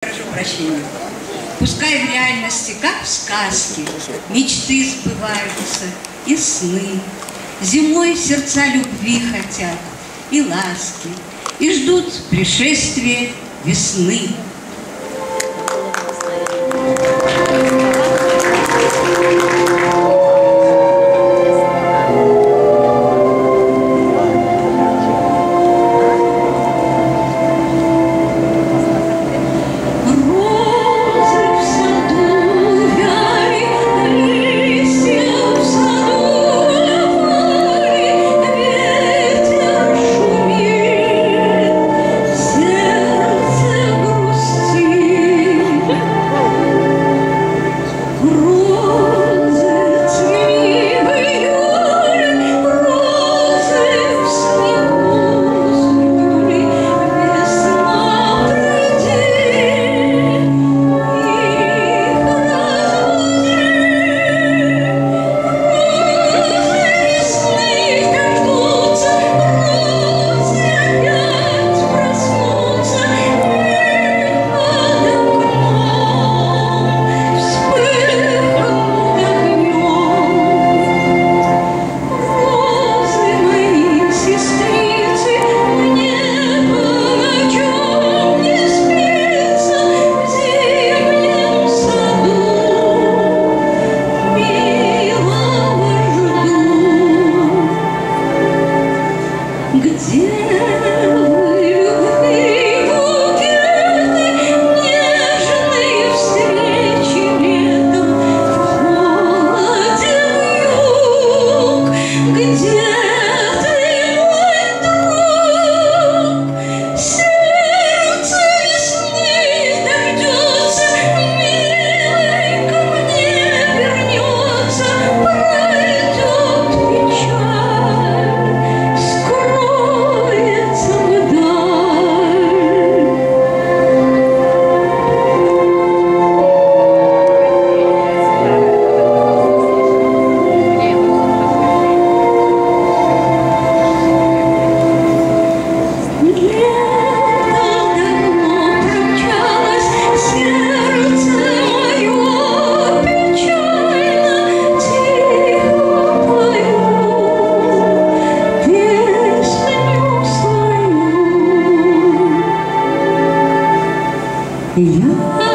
Прошу прощения. Пускай в реальности, как в сказке, мечты сбываются и сны. Зимой сердца любви хотят и ласки, и ждут пришествия весны. Где? 你呢